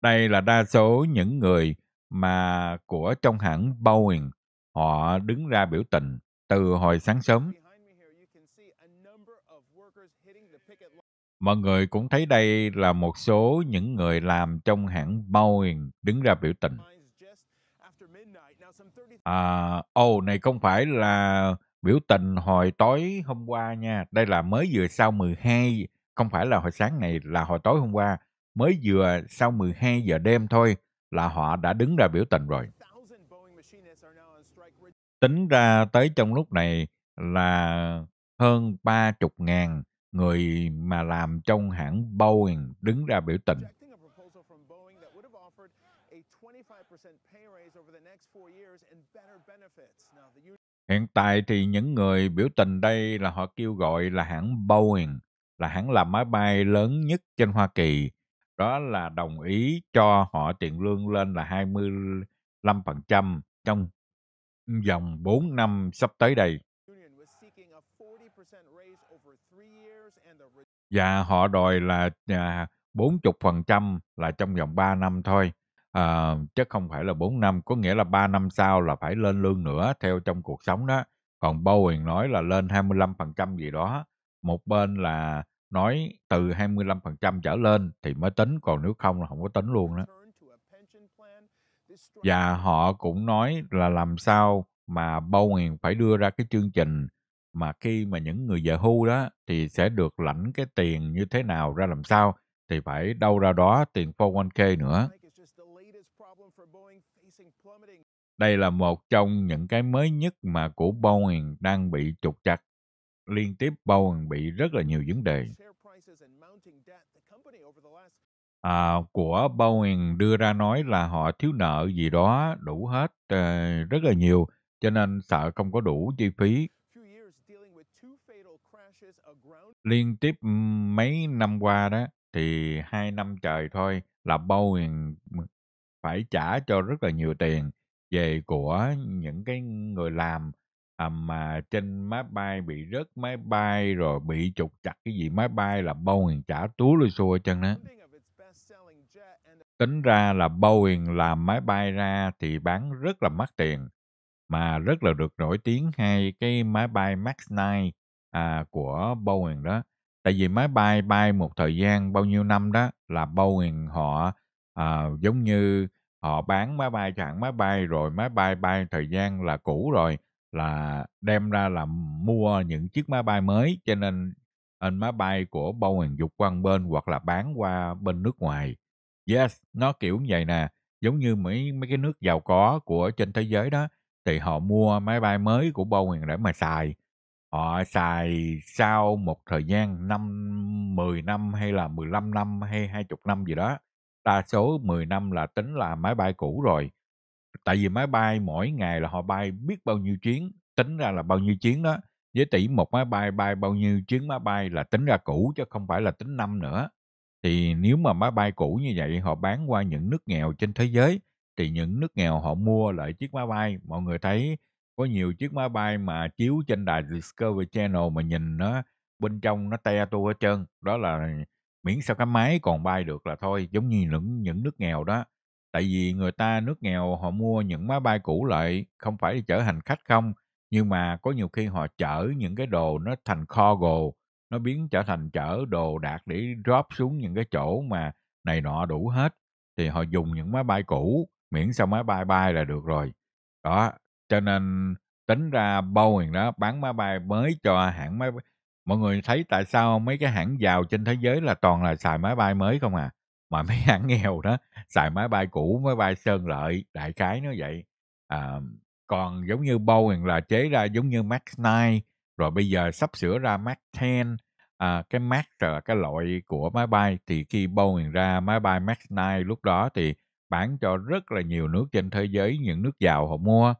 Đây là đa số những người mà của trong hãng Boeing họ đứng ra biểu tình từ hồi sáng sớm. Mọi người cũng thấy đây là một số những người làm trong hãng Boeing đứng ra biểu tình. À, ồ, oh, này không phải là biểu tình hồi tối hôm qua nha. Đây là mới vừa sau 12, không phải là hồi sáng này, là hồi tối hôm qua. Mới vừa sau 12 giờ đêm thôi là họ đã đứng ra biểu tình rồi. Tính ra tới trong lúc này là hơn 30.000 người mà làm trong hãng Boeing đứng ra biểu tình. Hiện tại thì những người biểu tình đây là họ kêu gọi là hãng Boeing, là hãng làm máy bay lớn nhất trên Hoa Kỳ. Đó là đồng ý cho họ tiền lương lên là 25% trong vòng 4 năm sắp tới đây. Và họ đòi là à, 40% là trong vòng 3 năm thôi. À, chứ không phải là 4 năm, có nghĩa là 3 năm sau là phải lên lương nữa theo trong cuộc sống đó. Còn Boeing nói là lên 25% gì đó. Một bên là nói từ 25% trở lên thì mới tính, còn nếu không là không có tính luôn đó. Và họ cũng nói là làm sao mà Boeing phải đưa ra cái chương trình mà khi mà những người về hưu đó thì sẽ được lãnh cái tiền như thế nào ra làm sao thì phải đâu ra đó tiền 401k nữa. Đây là một trong những cái mới nhất mà của Boeing đang bị trục chặt. Liên tiếp Boeing bị rất là nhiều vấn đề. À, của Boeing đưa ra nói là họ thiếu nợ gì đó đủ hết uh, rất là nhiều cho nên sợ không có đủ chi phí liên tiếp mấy năm qua đó thì hai năm trời thôi là Boeing phải trả cho rất là nhiều tiền về của những cái người làm à, mà trên máy bay bị rớt máy bay rồi bị trục chặt cái gì máy bay là Boeing trả túi lui xua chân đó. Tính ra là Boeing làm máy bay ra thì bán rất là mắc tiền mà rất là được nổi tiếng hay cái máy bay Max 9 à, của Boeing đó. Tại vì máy bay bay một thời gian bao nhiêu năm đó là Boeing họ à, giống như họ bán máy bay cho hãng máy bay rồi máy bay bay thời gian là cũ rồi là đem ra là mua những chiếc máy bay mới cho nên anh máy bay của Boeing dục qua bên hoặc là bán qua bên nước ngoài. Yes, nó kiểu như vậy nè, giống như mấy mấy cái nước giàu có của trên thế giới đó thì họ mua máy bay mới của Boeing để mà xài Họ xài sau một thời gian năm 10 năm hay là 15 năm hay 20 năm gì đó. Đa số 10 năm là tính là máy bay cũ rồi. Tại vì máy bay mỗi ngày là họ bay biết bao nhiêu chuyến, tính ra là bao nhiêu chuyến đó. Với tỷ một máy bay bay bao nhiêu chuyến máy bay là tính ra cũ chứ không phải là tính năm nữa. Thì nếu mà máy bay cũ như vậy họ bán qua những nước nghèo trên thế giới thì những nước nghèo họ mua lại chiếc máy bay. Mọi người thấy có nhiều chiếc máy bay mà chiếu trên đài Discovery Channel mà nhìn nó bên trong nó te tua hết trơn đó là miễn sao cái máy còn bay được là thôi giống như những những nước nghèo đó tại vì người ta nước nghèo họ mua những máy bay cũ lại, không phải chở hành khách không, nhưng mà có nhiều khi họ chở những cái đồ nó thành cargo, nó biến trở thành chở đồ đạc để drop xuống những cái chỗ mà này nọ đủ hết thì họ dùng những máy bay cũ, miễn sao máy bay bay là được rồi đó, cho nên tính ra Boeing đó bán máy bay mới cho hãng máy bay. Mọi người thấy tại sao mấy cái hãng giàu trên thế giới là toàn là xài máy bay mới không à? Mà mấy hãng nghèo đó xài máy bay cũ, máy bay sơn lợi, đại khái nó vậy. À, còn giống như Boeing là chế ra giống như Max 9, rồi bây giờ sắp sửa ra Max 10, à, cái Max là cái loại của máy bay thì khi Boeing ra máy bay Max 9 lúc đó thì bán cho rất là nhiều nước trên thế giới những nước giàu họ mua.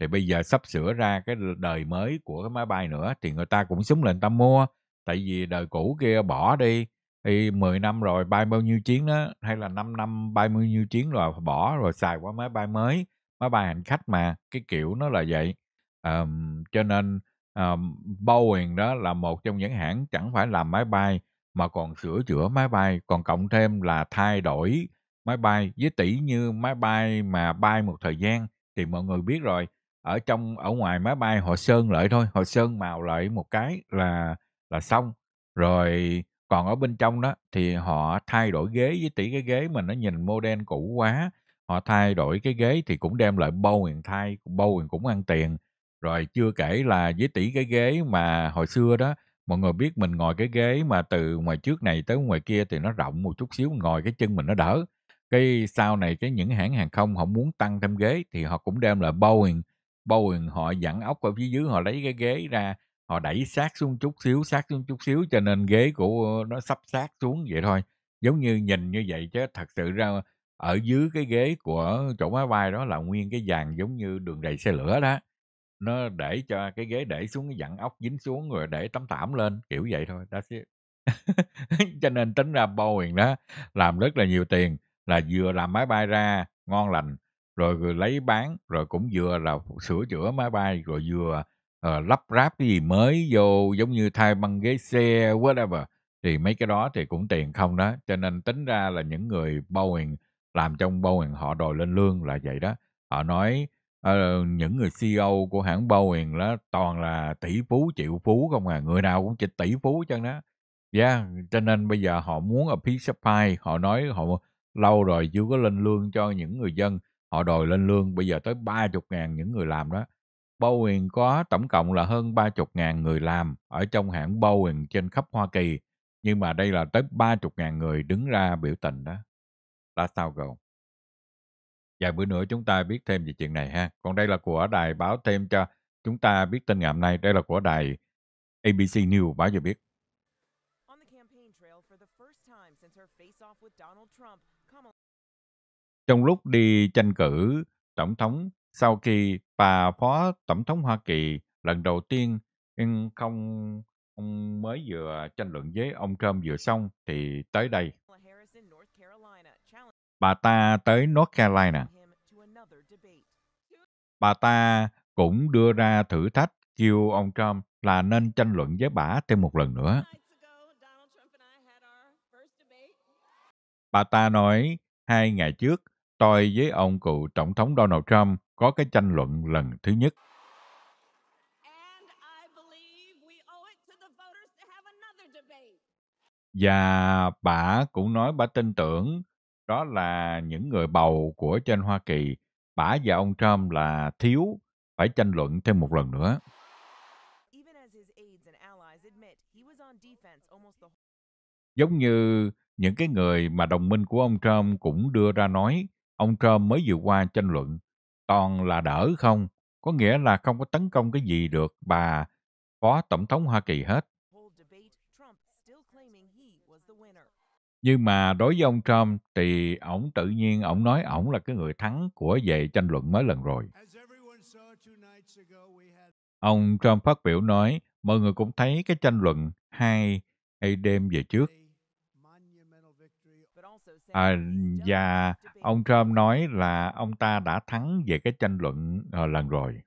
Thì bây giờ sắp sửa ra cái đời mới của cái máy bay nữa thì người ta cũng súng lên ta mua tại vì đời cũ kia bỏ đi thì 10 năm rồi bay bao nhiêu chuyến đó hay là 5 năm bay bao nhiêu chuyến rồi bỏ rồi xài qua máy bay mới máy bay hành khách mà cái kiểu nó là vậy um, cho nên um, Boeing đó là một trong những hãng chẳng phải làm máy bay mà còn sửa chữa máy bay, còn cộng thêm là thay đổi máy bay. Với tỷ như máy bay mà bay một thời gian thì mọi người biết rồi, ở trong ở ngoài máy bay họ sơn lại thôi, họ sơn màu lại một cái là là xong. Rồi còn ở bên trong đó thì họ thay đổi ghế với tỷ cái ghế mà nó nhìn model cũ quá, họ thay đổi cái ghế thì cũng đem lại Boeing thay, Boeing cũng ăn tiền. Rồi chưa kể là với tỷ cái ghế mà hồi xưa đó, mọi người biết mình ngồi cái ghế mà từ ngoài trước này tới ngoài kia thì nó rộng một chút xíu, ngồi cái chân mình nó đỡ. Cái sau này cái những hãng hàng không họ muốn tăng thêm ghế thì họ cũng đem lại Boeing, Boeing họ dặn ốc ở phía dưới họ lấy cái ghế ra, họ đẩy sát xuống chút xíu, sát xuống chút xíu cho nên ghế của nó sắp sát xuống vậy thôi. Giống như nhìn như vậy chứ thật sự ra ở dưới cái ghế của chỗ máy bay đó là nguyên cái dàn giống như đường đầy xe lửa đó. Nó để cho cái ghế để xuống cái dặn ốc dính xuống rồi để tấm thảm lên, kiểu vậy thôi, đó. Cho nên tính ra Boeing đó làm rất là nhiều tiền, là vừa làm máy bay ra ngon lành, rồi, rồi lấy bán, rồi cũng vừa là sửa chữa máy bay, rồi vừa uh, lắp ráp cái gì mới vô giống như thay băng ghế xe whatever thì mấy cái đó thì cũng tiền không đó. Cho nên tính ra là những người Boeing làm trong Boeing họ đòi lên lương là vậy đó. Họ nói uh, những người CEO của hãng Boeing đó toàn là tỷ phú triệu phú không à người nào cũng chỉ tỷ phú chân đó. Yeah cho nên bây giờ họ muốn a piece of pie họ nói họ lâu rồi chưa có lên lương cho những người dân họ đòi lên lương bây giờ tới ba chục ngàn những người làm đó. Boeing có tổng cộng là hơn 30.000 người làm ở trong hãng Boeing trên khắp Hoa Kỳ. Nhưng mà đây là tới 30.000 người đứng ra biểu tình đó. That's how go. Vài bữa nữa chúng ta biết thêm về chuyện này ha. Còn đây là của đài báo thêm cho chúng ta biết tin ngày hôm nay. Đây là của đài ABC News báo cho biết. Trong lúc đi tranh cử tổng thống sau khi bà Phó Tổng thống Hoa Kỳ lần đầu tiên không ông mới vừa tranh luận với ông Trump vừa xong thì tới đây. Bà ta tới North Carolina. Bà ta cũng đưa ra thử thách kêu ông Trump là nên tranh luận với bà thêm một lần nữa. Bà ta nói hai ngày trước tôi với ông cựu tổng thống Donald Trump có cái tranh luận lần thứ nhất. Và bà cũng nói bà tin tưởng đó là những người bầu của trên Hoa Kỳ, bà và ông Trump là thiếu phải tranh luận thêm một lần nữa. Giống như những cái người mà đồng minh của ông Trump cũng đưa ra nói, ông Trump mới vừa qua tranh luận toàn là đỡ không, có nghĩa là không có tấn công cái gì được bà phó tổng thống Hoa Kỳ hết. Nhưng mà đối với ông Trump thì ổng tự nhiên ổng nói ổng là cái người thắng của về tranh luận mới lần rồi. Ông Trump phát biểu nói, mọi người cũng thấy cái tranh luận hai hay đêm về trước À, và ông Trump nói là ông ta đã thắng về cái tranh luận uh, lần rồi.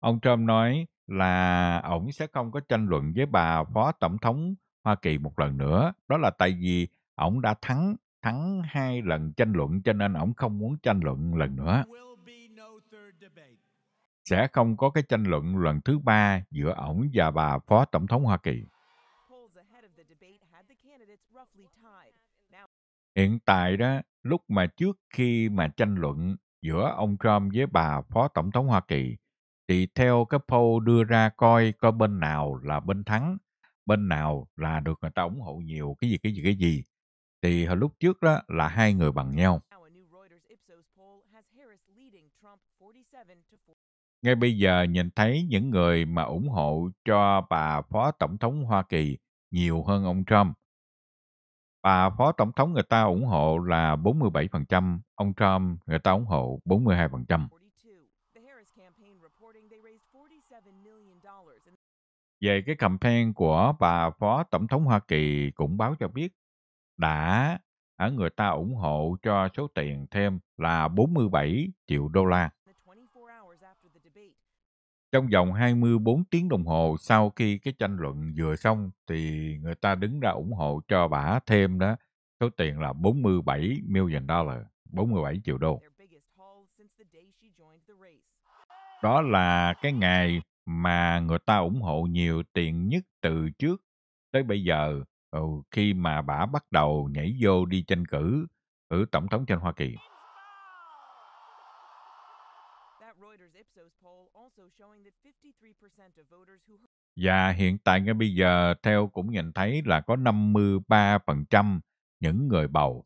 Ông Trump nói là ông sẽ không có tranh luận với bà phó tổng thống Hoa Kỳ một lần nữa. Đó là tại vì ông đã thắng thắng hai lần tranh luận cho nên ông không muốn tranh luận lần nữa. Sẽ không có cái tranh luận lần thứ ba giữa ổng và bà phó tổng thống Hoa Kỳ. Hiện tại đó, lúc mà trước khi mà tranh luận giữa ông Trump với bà Phó Tổng thống Hoa Kỳ, thì theo cái poll đưa ra coi coi bên nào là bên thắng, bên nào là được người ta ủng hộ nhiều, cái gì, cái gì, cái gì. Thì hồi lúc trước đó là hai người bằng nhau. Ngay bây giờ nhìn thấy những người mà ủng hộ cho bà Phó Tổng thống Hoa Kỳ nhiều hơn ông Trump Bà Phó Tổng thống người ta ủng hộ là 47%, ông Trump người ta ủng hộ 42%. Về cái campaign của bà Phó Tổng thống Hoa Kỳ cũng báo cho biết đã ở người ta ủng hộ cho số tiền thêm là 47 triệu đô la trong vòng 24 tiếng đồng hồ sau khi cái tranh luận vừa xong thì người ta đứng ra ủng hộ cho bả thêm đó số tiền là 47 million dollar, 47 triệu đô. Đó là cái ngày mà người ta ủng hộ nhiều tiền nhất từ trước tới bây giờ ừ, khi mà bả bắt đầu nhảy vô đi tranh cử ở tổng thống trên Hoa Kỳ. Và hiện tại ngay bây giờ, theo cũng nhìn thấy là có 53% những người bầu.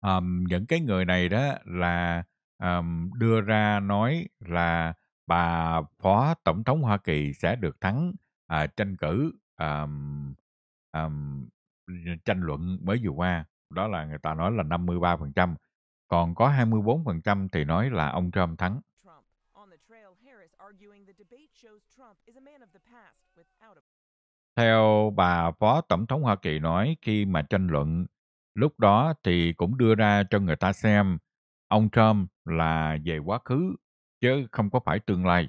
Um, những cái người này đó là um, đưa ra nói là bà phó tổng thống Hoa Kỳ sẽ được thắng uh, tranh cử um, um, tranh luận mới vừa qua đó là người ta nói là 53%, còn có 24% thì nói là ông Trump thắng. Theo bà Phó Tổng thống Hoa Kỳ nói khi mà tranh luận, lúc đó thì cũng đưa ra cho người ta xem ông Trump là về quá khứ chứ không có phải tương lai.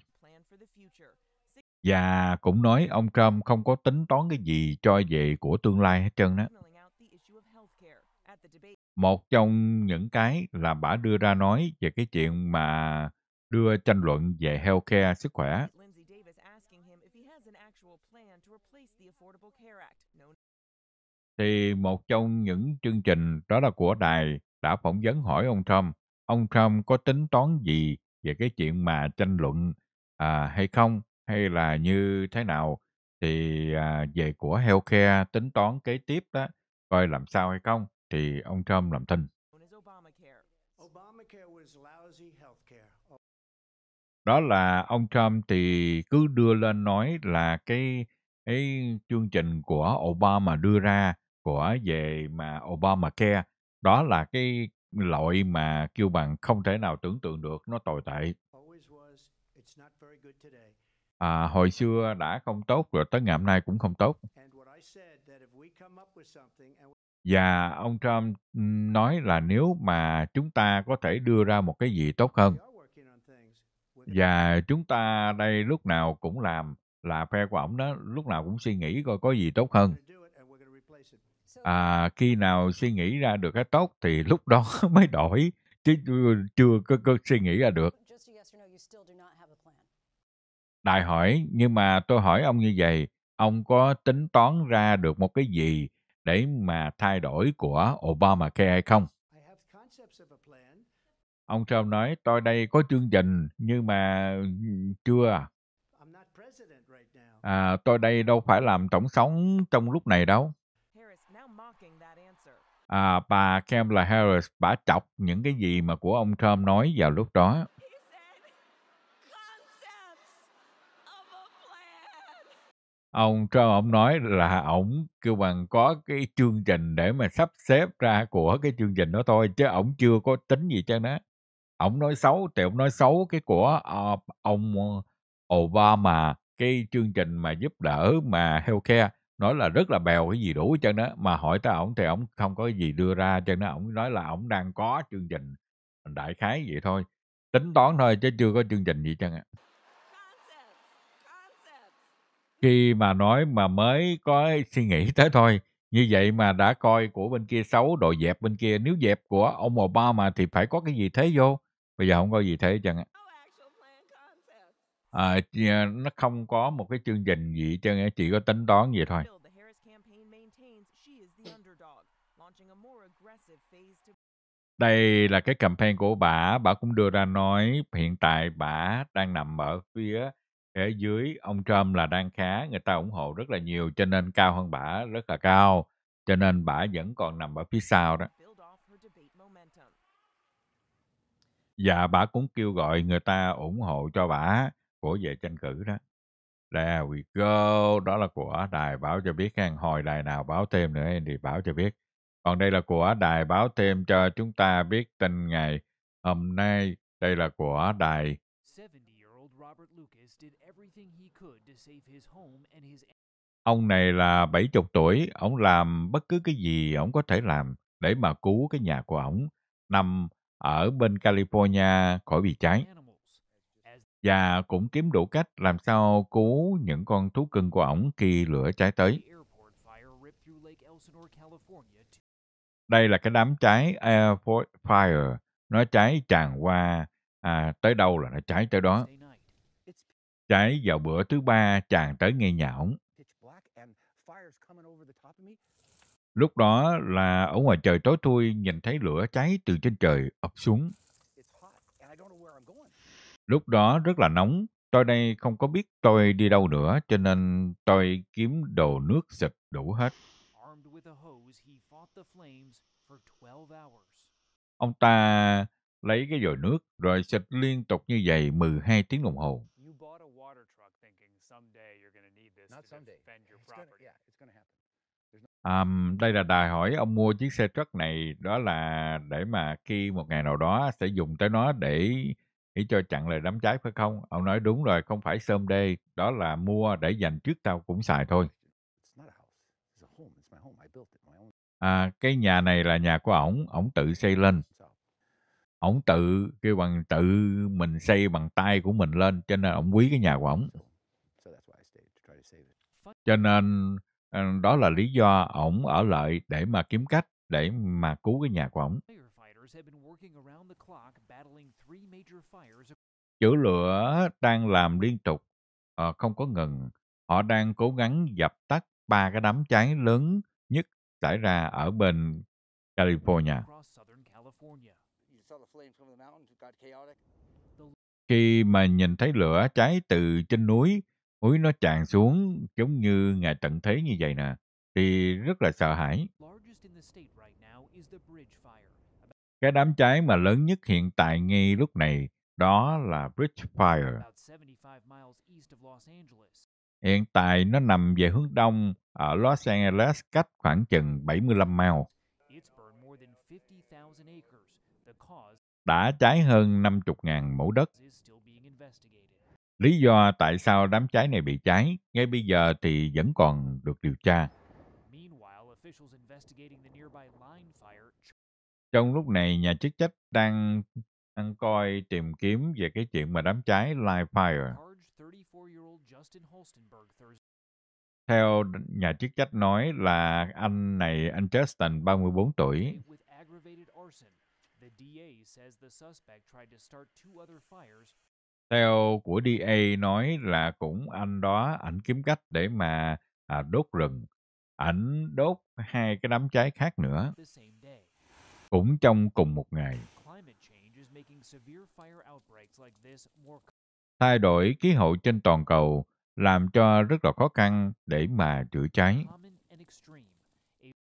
Và cũng nói ông Trump không có tính toán cái gì cho về của tương lai hết trơn đó. Một trong những cái là bà đưa ra nói về cái chuyện mà đưa tranh luận về healthcare sức khỏe. Thì một trong những chương trình đó là của đài đã phỏng vấn hỏi ông Trump, ông Trump có tính toán gì về cái chuyện mà tranh luận à, hay không, hay là như thế nào, thì à, về của healthcare tính toán kế tiếp đó, coi làm sao hay không thì ông Trump làm thinh. Đó là ông Trump thì cứ đưa lên nói là cái cái chương trình của Obama đưa ra của về mà Obamacare đó là cái loại mà kêu bằng không thể nào tưởng tượng được nó tồi tệ. À, hồi xưa đã không tốt rồi tới ngày hôm nay cũng không tốt. Và ông Trump nói là nếu mà chúng ta có thể đưa ra một cái gì tốt hơn, và chúng ta đây lúc nào cũng làm là phe của ông đó, lúc nào cũng suy nghĩ coi có gì tốt hơn. À, khi nào suy nghĩ ra được cái tốt thì lúc đó mới đổi, chứ chưa có, có suy nghĩ ra được. Đại hỏi, nhưng mà tôi hỏi ông như vậy, ông có tính toán ra được một cái gì để mà thay đổi của Obamacare hay không? Ông Trump nói, tôi đây có chương trình nhưng mà chưa. À. à, tôi đây đâu phải làm tổng thống trong lúc này đâu. À, bà Kamala Harris, bà chọc những cái gì mà của ông Trump nói vào lúc đó. Ông Trump ông nói là ông kêu bằng có cái chương trình để mà sắp xếp ra của cái chương trình đó thôi chứ ông chưa có tính gì cho nó ông nói xấu thì ông nói xấu cái của uh, ông ờ, Obama cái chương trình mà giúp đỡ mà healthcare nói là rất là bèo cái gì đủ cho nó mà hỏi tới ổng thì ổng không có gì đưa ra cho nó ổng nói là ổng đang có chương trình đại khái vậy thôi tính toán thôi chứ chưa có chương trình gì chân ạ khi mà nói mà mới có suy nghĩ tới thôi như vậy mà đã coi của bên kia xấu đội dẹp bên kia nếu dẹp của ông Obama thì phải có cái gì thế vô? Bây giờ không có gì thế chẳng à, nó không có một cái chương trình gì chứ chỉ có tính toán vậy thôi. Đây là cái campaign của bà bà cũng đưa ra nói hiện tại bà đang nằm ở phía ở dưới ông Trump là đang khá, người ta ủng hộ rất là nhiều cho nên cao hơn bả rất là cao. Cho nên bả vẫn còn nằm ở phía sau đó. Và bả cũng kêu gọi người ta ủng hộ cho bả của về tranh cử đó. There we go. Đó là của đài báo cho biết ha. Hồi đài nào báo thêm nữa thì báo cho biết. Còn đây là của đài báo thêm cho chúng ta biết tin ngày hôm nay. Đây là của đài Ông này là 70 tuổi, ông làm bất cứ cái gì ông có thể làm để mà cứu cái nhà của ông. nằm ở bên California khỏi bị cháy và cũng kiếm đủ cách làm sao cứu những con thú cưng của ổng khi lửa cháy tới. Đây là cái đám cháy Airport Fire. Nó cháy tràn qua, à, tới đâu là nó cháy tới đó. Trái vào bữa thứ ba chàng tới ngay nhà ổng. Lúc đó là ở ngoài trời tối thui nhìn thấy lửa cháy từ trên trời ập xuống. Lúc đó rất là nóng, tôi đây không có biết tôi đi đâu nữa cho nên tôi kiếm đồ nước xịt đủ hết. Ông ta lấy cái dồi nước rồi xịt liên tục như vậy 12 tiếng đồng hồ. Um, đây là đài hỏi ông mua chiếc xe truck này đó là để mà khi một ngày nào đó sẽ dùng tới nó để để cho chặn lời đám cháy phải không? Ông nói đúng rồi, không phải someday, đó là mua để dành trước tao cũng xài thôi. À, cái nhà này là nhà của ổng, ổng tự xây lên. Ổng tự kêu bằng tự mình xây bằng tay của mình lên, cho nên ổng quý cái nhà của ổng. Cho nên ờ, đó là lý do ổng ở lại để mà kiếm cách để mà cứu cái nhà của ổng. Chữa lửa đang làm liên tục, uh, không có ngừng. Họ đang cố gắng dập tắt ba cái đám cháy lớn nhất xảy ra ở bên California. Khi mà nhìn thấy lửa cháy từ trên núi, núi nó tràn xuống giống như ngày tận thế như vậy nè, thì rất là sợ hãi. Cái đám cháy mà lớn nhất hiện tại ngay lúc này đó là Bridge Fire. Hiện tại nó nằm về hướng đông ở Los Angeles cách khoảng chừng 75 mile. Đã cháy hơn 50.000 mẫu đất. Lý do tại sao đám cháy này bị cháy ngay bây giờ thì vẫn còn được điều tra. Trong lúc này, nhà chức trách đang đang coi tìm kiếm về cái chuyện mà đám cháy live fire. Theo nhà chức trách nói là anh này, anh Justin, 34 tuổi. Theo của DA nói là cũng anh đó, ảnh kiếm cách để mà à, đốt rừng. Ảnh đốt hai cái đám cháy khác nữa. Cũng trong cùng một ngày. Thay đổi khí hậu trên toàn cầu làm cho rất là khó khăn để mà chữa cháy.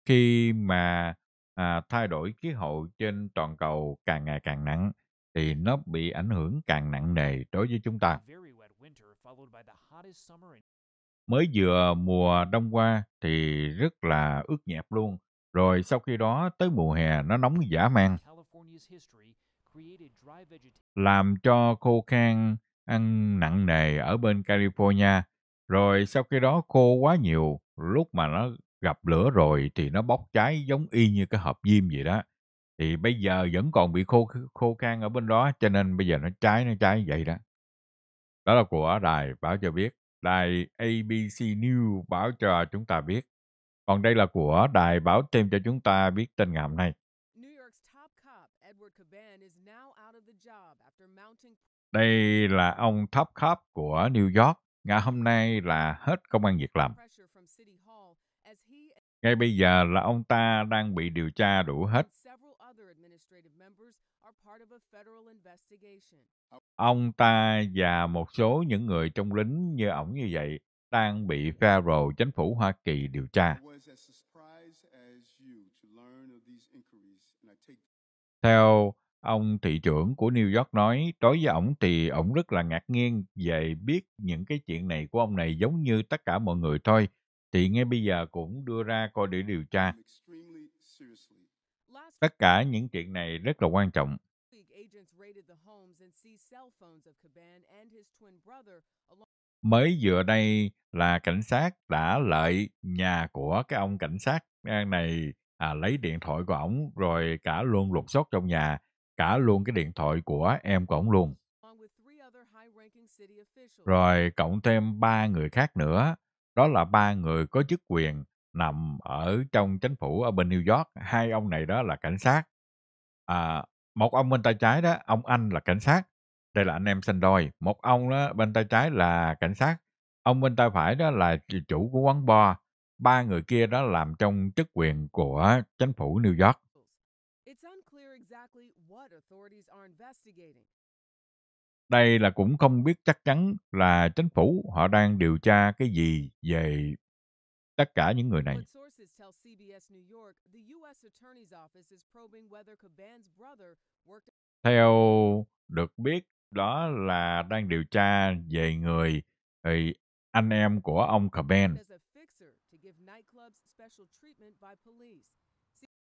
Khi mà à, thay đổi khí hậu trên toàn cầu càng ngày càng nặng, thì nó bị ảnh hưởng càng nặng nề đối với chúng ta. Mới vừa mùa đông qua thì rất là ướt nhẹp luôn. Rồi sau khi đó tới mùa hè nó nóng dã man làm cho khô khan ăn nặng nề ở bên California. Rồi sau khi đó khô quá nhiều, lúc mà nó gặp lửa rồi thì nó bốc cháy giống y như cái hộp diêm vậy đó. Thì bây giờ vẫn còn bị khô khô khan ở bên đó cho nên bây giờ nó cháy nó cháy vậy đó. Đó là của đài báo cho biết. Đài ABC News báo cho chúng ta biết. Còn đây là của đài báo thêm cho chúng ta biết tên ngày hôm nay. Đây là ông Top Cop của New York. Ngày hôm nay là hết công an việc làm. Ngay bây giờ là ông ta đang bị điều tra đủ hết. Ông ta và một số những người trong lính như ổng như vậy đang bị Federal chính phủ Hoa Kỳ điều tra. Theo ông thị trưởng của New York nói, đối với ổng thì ổng rất là ngạc nhiên về biết những cái chuyện này của ông này giống như tất cả mọi người thôi. Thì ngay bây giờ cũng đưa ra coi để điều tra. Tất cả những chuyện này rất là quan trọng. Mới vừa đây là cảnh sát đã lợi nhà của cái ông cảnh sát này à, lấy điện thoại của ổng rồi cả luôn lục soát trong nhà, cả luôn cái điện thoại của em của ổng luôn. Rồi cộng thêm ba người khác nữa, đó là ba người có chức quyền nằm ở trong chính phủ ở bên New York. Hai ông này đó là cảnh sát. À, một ông bên tay trái đó, ông anh là cảnh sát. Đây là anh em sinh đôi. Một ông đó bên tay trái là cảnh sát. Ông bên tay phải đó là chủ của quán bar. Ba người kia đó làm trong chức quyền của chính phủ New York. Đây là cũng không biết chắc chắn là chính phủ họ đang điều tra cái gì về tất cả những người này. Theo được biết đó là đang điều tra về người thì anh em của ông Cobain.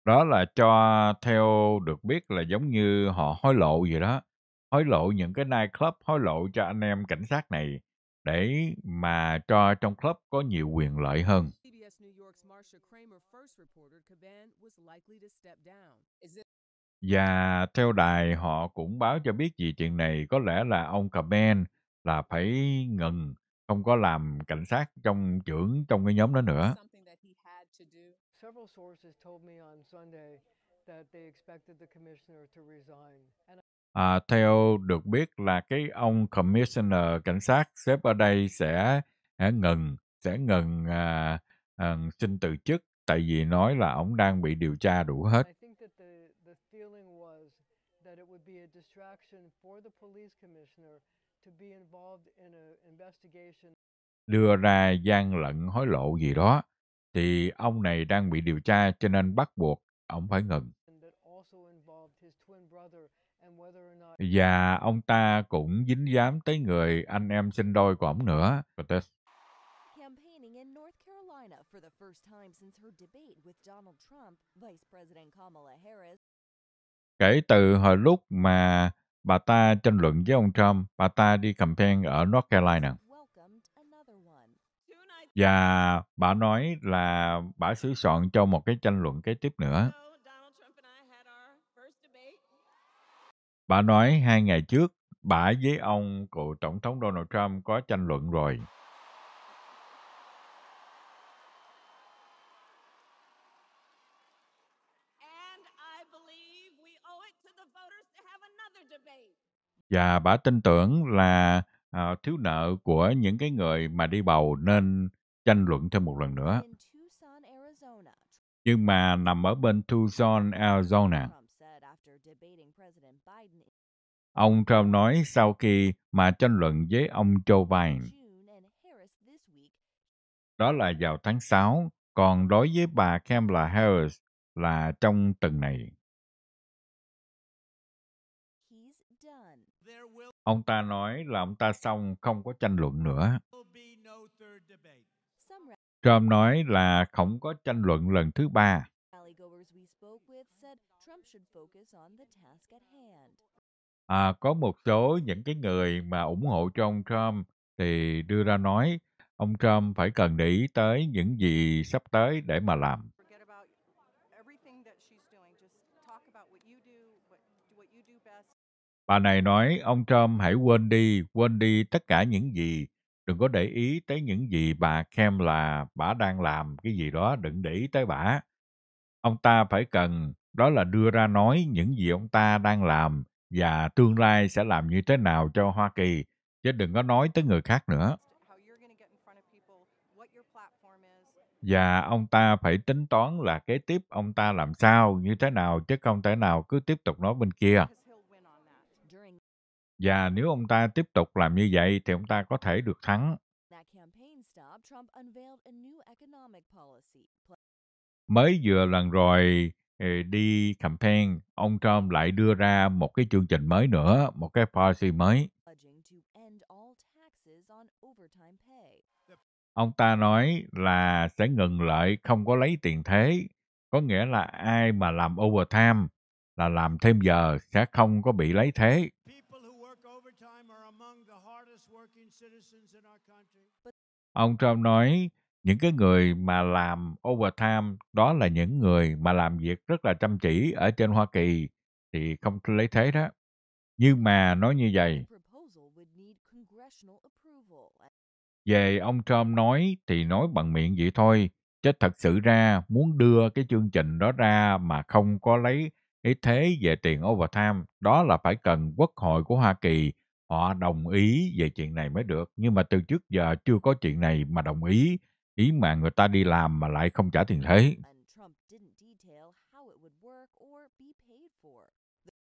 Đó là cho theo được biết là giống như họ hối lộ gì đó. Hối lộ những cái nightclub, hối lộ cho anh em cảnh sát này để mà cho trong club có nhiều quyền lợi hơn. Và theo đài họ cũng báo cho biết gì chuyện này có lẽ là ông Caben là phải ngừng không có làm cảnh sát trong trưởng trong cái nhóm đó nữa. À, theo được biết là cái ông commissioner cảnh sát xếp ở đây sẽ, ngừng sẽ ngừng à, à, xin từ chức tại vì nói là ông đang bị điều tra đủ hết. Đưa ra gian lận hối lộ gì đó thì ông này đang bị điều tra cho nên bắt buộc ông phải ngừng. Và ông ta cũng dính dám tới người anh em sinh đôi của ông nữa. Kể từ hồi lúc mà bà ta tranh luận với ông Trump, bà ta đi campaign ở North Carolina. Và bà nói là bà sửa soạn cho một cái tranh luận kế tiếp nữa. Donald Trump and I had our first debate. Bà nói hai ngày trước, bà với ông cựu tổng thống Donald Trump có tranh luận rồi. Và bà tin tưởng là à, thiếu nợ của những cái người mà đi bầu nên tranh luận thêm một lần nữa. Nhưng mà nằm ở bên Tucson, Arizona. Trump said after debating President Biden Ông Trump nói sau khi mà tranh luận với ông Joe Biden, đó là vào tháng 6, còn đối với bà Kamala Harris là trong tuần này. Ông ta nói là ông ta xong không có tranh luận nữa. Trump nói là không có tranh luận lần thứ ba. À, có một số những cái người mà ủng hộ cho ông Trump thì đưa ra nói ông Trump phải cần để ý tới những gì sắp tới để mà làm. Bà này nói ông Trump hãy quên đi, quên đi tất cả những gì. Đừng có để ý tới những gì bà Kem là bà đang làm cái gì đó, đừng để ý tới bà. Ông ta phải cần đó là đưa ra nói những gì ông ta đang làm và tương lai sẽ làm như thế nào cho Hoa Kỳ, chứ đừng có nói tới người khác nữa. Và ông ta phải tính toán là kế tiếp ông ta làm sao, như thế nào, chứ không thể nào cứ tiếp tục nói bên kia. Và nếu ông ta tiếp tục làm như vậy thì ông ta có thể được thắng. Mới vừa lần rồi Ừ, đi campaign, ông Trump lại đưa ra một cái chương trình mới nữa, một cái policy mới. Ông ta nói là sẽ ngừng lại không có lấy tiền thế. Có nghĩa là ai mà làm overtime là làm thêm giờ sẽ không có bị lấy thế. Ông Trump nói những cái người mà làm overtime đó là những người mà làm việc rất là chăm chỉ ở trên Hoa Kỳ thì không lấy thế đó. Nhưng mà nói như vậy, về ông Trump nói thì nói bằng miệng vậy thôi, chứ thật sự ra muốn đưa cái chương trình đó ra mà không có lấy cái thế về tiền overtime, đó là phải cần quốc hội của Hoa Kỳ họ đồng ý về chuyện này mới được. Nhưng mà từ trước giờ chưa có chuyện này mà đồng ý, ý mà người ta đi làm mà lại không trả tiền thuế.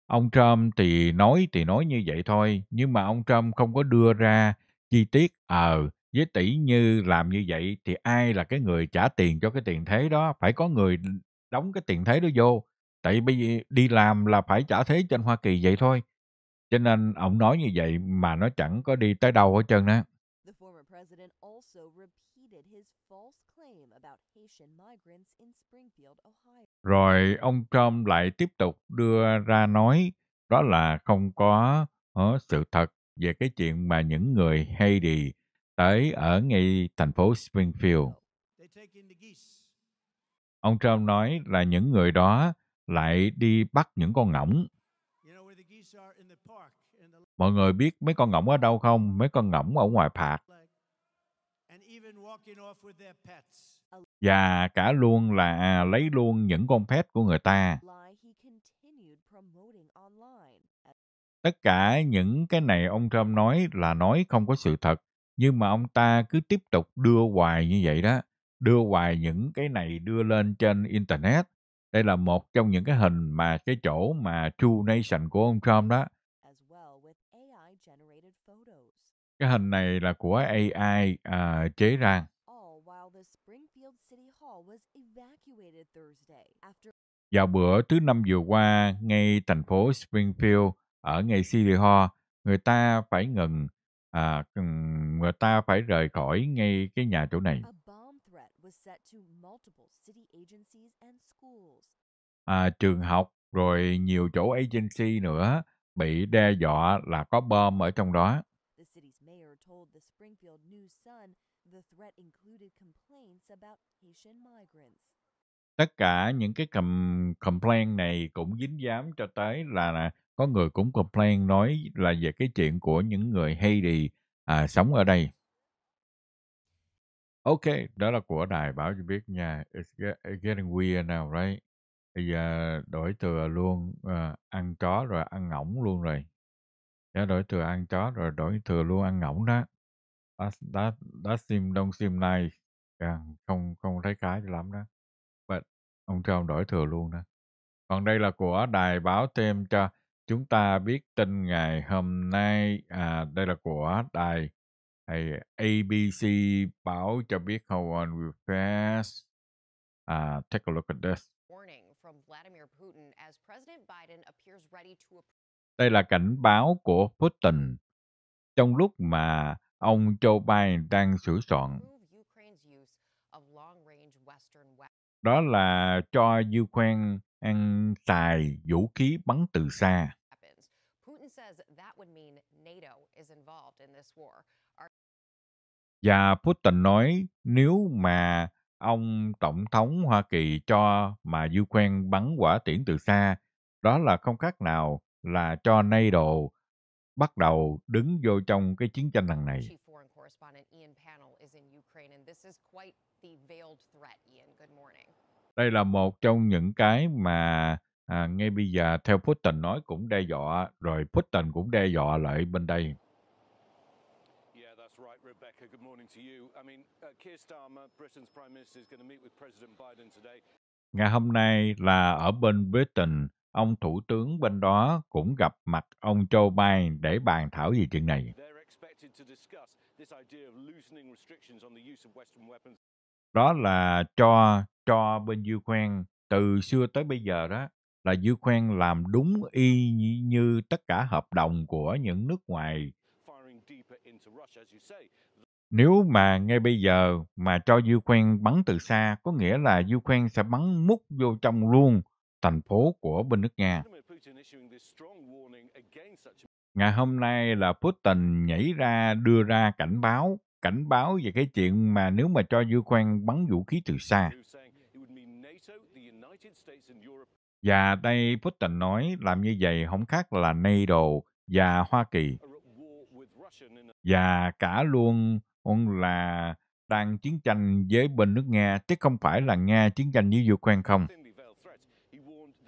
Ông Trump thì nói thì nói như vậy thôi, nhưng mà ông Trump không có đưa ra chi tiết ờ với tỷ như làm như vậy thì ai là cái người trả tiền cho cái tiền thế đó, phải có người đóng cái tiền thế đó vô. Tại bây giờ đi làm là phải trả thuế trên Hoa Kỳ vậy thôi. Cho nên ông nói như vậy mà nó chẳng có đi tới đâu hết trơn á. The former president also repeated his false claim about Haitian migrants in Springfield, Ohio. Rồi ông Trump lại tiếp tục đưa ra nói đó là không có ờ, sự thật về cái chuyện mà những người Haiti tới ở ngay thành phố Springfield. Ông Trump nói là những người đó lại đi bắt những con ngỗng. Park, Mọi người biết mấy con ngỗng ở đâu không? Mấy con ngỗng ở ngoài phạt. Và cả luôn là lấy luôn những con pet của người ta. Tất cả những cái này ông Trump nói là nói không có sự thật. Nhưng mà ông ta cứ tiếp tục đưa hoài như vậy đó. Đưa hoài những cái này đưa lên trên Internet. Đây là một trong những cái hình mà cái chỗ mà True Nation của ông Trump đó. Cái hình này là của AI à, chế ra. All while the Springfield City Hall was evacuated Thursday after Vào bữa thứ năm vừa qua, ngay thành phố Springfield, ở ngay City Hall, người ta phải ngừng, à, người ta phải rời khỏi ngay cái nhà chỗ này. À, trường học, rồi nhiều chỗ agency nữa bị đe dọa là có bom ở trong đó. The city's mayor told the Springfield News Sun the threat included complaints about Haitian migrants. Tất cả những cái cầm complaint này cũng dính dám cho tới là, là có người cũng complain nói là về cái chuyện của những người Haiti à, sống ở đây. Ok, đó là của đài báo cho biết nha. It's getting weird now, right? Bây giờ đổi thừa luôn à, ăn chó rồi ăn ngỗng luôn rồi. đã đổi thừa ăn chó rồi đổi thừa luôn ăn ngỗng đó. That, that, that seem, don't seem nice. Yeah, không không thấy cái cho lắm đó. But ông Trump đổi thừa luôn đó. Còn đây là của đài báo thêm cho chúng ta biết tin ngày hôm nay. À, đây là của đài hay ABC báo cho biết how on with fast. À, take a look at this. warning from Vladimir Putin as President Biden appears ready to Đây là cảnh báo của Putin trong lúc mà ông Joe Biden đang sửa soạn. Đó là cho Ukraine ăn xài vũ khí bắn từ xa. Và Putin nói nếu mà ông Tổng thống Hoa Kỳ cho mà Ukraine bắn quả tiễn từ xa, đó là không khác nào là cho NATO bắt đầu đứng vô trong cái chiến tranh lần này. chief foreign correspondent Ian Panel is in Ukraine, and this is quite the veiled threat. Ian, good morning. Đây là một trong những cái mà à, ngay bây giờ theo Putin nói cũng đe dọa, rồi Putin cũng đe dọa lại bên đây. Yeah, that's right, Rebecca. Good morning to you. I mean, uh, Keir Starmer, Britain's Prime Minister, is going to meet with President Biden today. Ngày hôm nay là ở bên Britain, ông thủ tướng bên đó cũng gặp mặt ông Joe Biden để bàn thảo về chuyện này. Đó là cho cho bên Ukraine từ xưa tới bây giờ đó là Ukraine làm đúng y như, như tất cả hợp đồng của những nước ngoài. Nếu mà ngay bây giờ mà cho Ukraine bắn từ xa, có nghĩa là Ukraine sẽ bắn mút vô trong luôn thành phố của bên nước Nga. Ngày hôm nay là Putin nhảy ra đưa ra cảnh báo cảnh báo về cái chuyện mà nếu mà cho Ukraine bắn vũ khí từ xa. Và đây Putin nói làm như vậy không khác là NATO và Hoa Kỳ và cả luôn là đang chiến tranh với bên nước Nga chứ không phải là Nga chiến tranh với Ukraine không.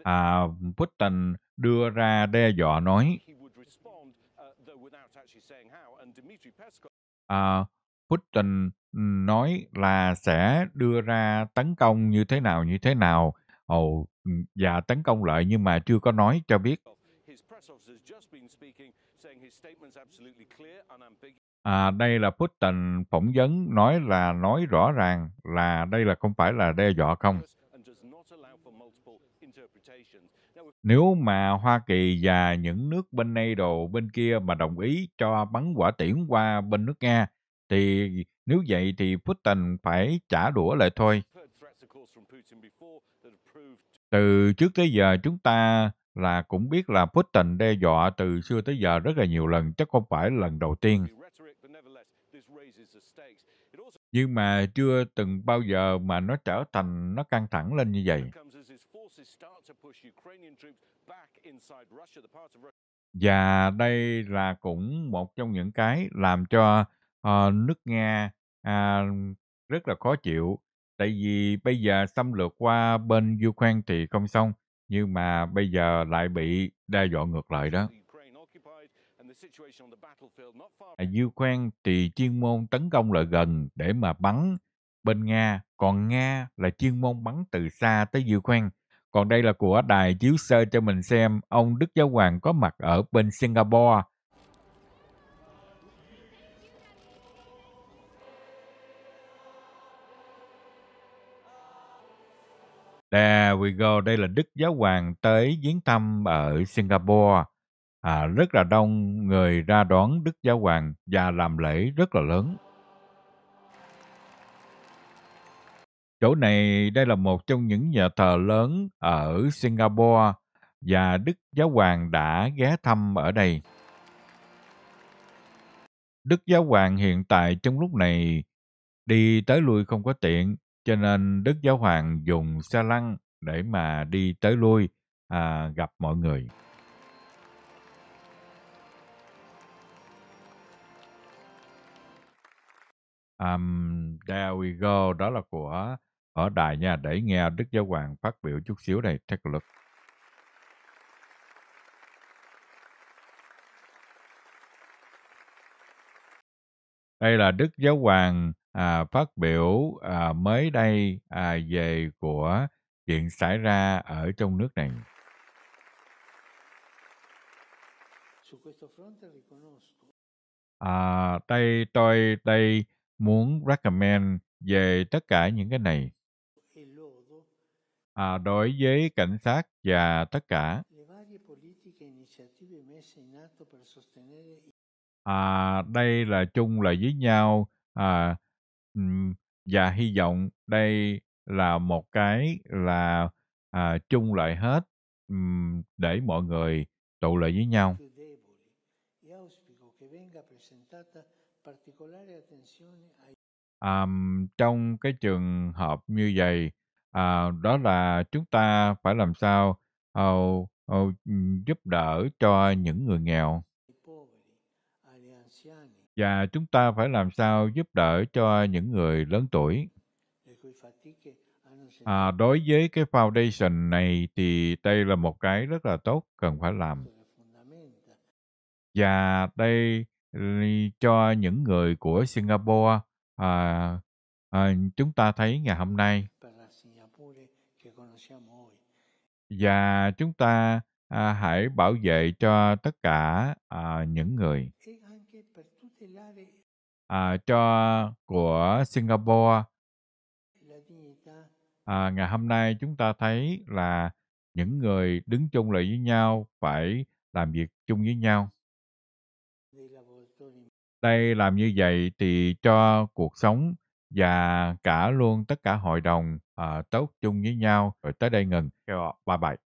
À, Putin đưa ra đe dọa nói à, Putin nói là sẽ đưa ra tấn công như thế nào như thế nào ồ và tấn công lại nhưng mà chưa có nói cho biết À, đây là Putin phỏng vấn nói là nói rõ ràng là đây là không phải là đe dọa không. Nếu mà Hoa Kỳ và những nước bên NATO bên kia mà đồng ý cho bắn quả tiễn qua bên nước Nga thì nếu vậy thì Putin phải trả đũa lại thôi. Từ trước tới giờ chúng ta là cũng biết là Putin đe dọa từ xưa tới giờ rất là nhiều lần chắc không phải lần đầu tiên. Nhưng mà chưa từng bao giờ mà nó trở thành nó căng thẳng lên như vậy. Và đây là cũng một trong những cái làm cho uh, nước Nga uh, rất là khó chịu. Tại vì bây giờ xâm lược qua bên Ukraine thì không xong nhưng mà bây giờ lại bị đe dọa ngược lại đó Ukraine thì chuyên môn tấn công lại gần để mà bắn bên Nga, còn Nga là chuyên môn bắn từ xa tới Ukraine. Còn đây là của đài chiếu sơ cho mình xem ông Đức Giáo Hoàng có mặt ở bên Singapore. There we go, đây là Đức Giáo Hoàng tới viếng thăm ở Singapore. À, rất là đông người ra đón Đức Giáo Hoàng và làm lễ rất là lớn. Chỗ này đây là một trong những nhà thờ lớn ở Singapore và Đức Giáo Hoàng đã ghé thăm ở đây. Đức Giáo Hoàng hiện tại trong lúc này đi tới lui không có tiện cho nên Đức Giáo Hoàng dùng xe lăn để mà đi tới lui à, gặp mọi người. Um, there we go, đó là của ở đài nha, để nghe Đức Giáo Hoàng phát biểu chút xíu đây, take a look. Đây là Đức Giáo Hoàng à, phát biểu à, mới đây à, về của chuyện xảy ra ở trong nước này. À, đây tôi đây muốn recommend về tất cả những cái này. À, đối với cảnh sát và tất cả à, đây là chung là với nhau à, ừm, và hy vọng đây là một cái là à, chung lại hết ừm, để mọi người tụ lại với nhau. più deboli e auspico che venga presentata particolare attenzione ai trong cái trường hợp như vậy à, đó là chúng ta phải làm sao ờ, ờ, ừm, giúp đỡ cho những người nghèo và chúng ta phải làm sao giúp đỡ cho những người lớn tuổi. À, đối với cái foundation này thì đây là một cái rất là tốt cần phải làm. Và đây cho những người của Singapore à, à, chúng ta thấy ngày hôm nay và chúng ta à, hãy bảo vệ cho tất cả à, những người à, cho của Singapore. À, ngày hôm nay chúng ta thấy là những người đứng chung lại với nhau phải làm việc chung với nhau. Đây làm như vậy thì cho cuộc sống và cả luôn tất cả hội đồng à, tốt chung với nhau. Rồi tới đây ngừng. Kêu, bye bye